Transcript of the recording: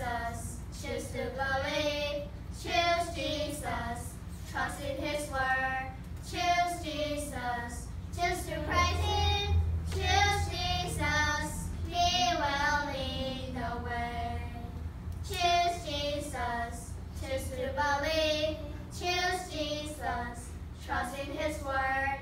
Jesus. Choose to believe. Choose Jesus. Trust in his word. Choose Jesus. Choose to praise him. Choose Jesus. He will lead the way. Choose Jesus. Choose to believe. Choose Jesus. Trust in his word.